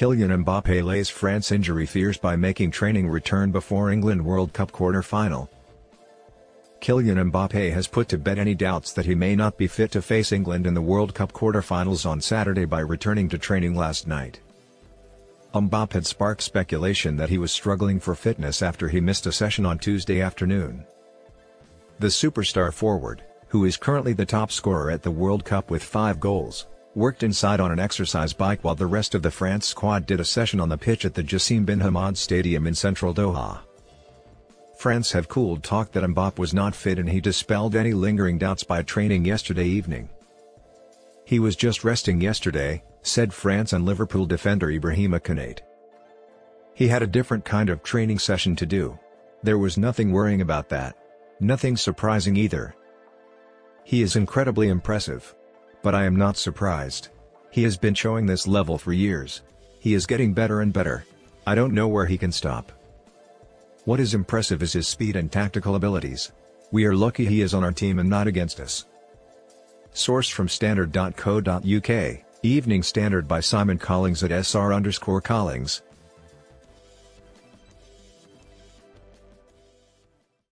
Kylian Mbappe lays France injury fears by making training return before England World Cup quarter-final. Kylian Mbappe has put to bed any doubts that he may not be fit to face England in the World Cup quarter-finals on Saturday by returning to training last night. Mbappe had sparked speculation that he was struggling for fitness after he missed a session on Tuesday afternoon. The superstar forward, who is currently the top scorer at the World Cup with five goals, worked inside on an exercise bike while the rest of the France squad did a session on the pitch at the Jassim bin Hamad Stadium in central Doha. France have cooled talk that Mbappe was not fit and he dispelled any lingering doubts by training yesterday evening. He was just resting yesterday, said France and Liverpool defender Ibrahima Konate. He had a different kind of training session to do. There was nothing worrying about that. Nothing surprising either. He is incredibly impressive. But I am not surprised. He has been showing this level for years. He is getting better and better. I don't know where he can stop. What is impressive is his speed and tactical abilities. We are lucky he is on our team and not against us. Source from Standard.co.uk Evening Standard by Simon Collings at SR underscore Collings.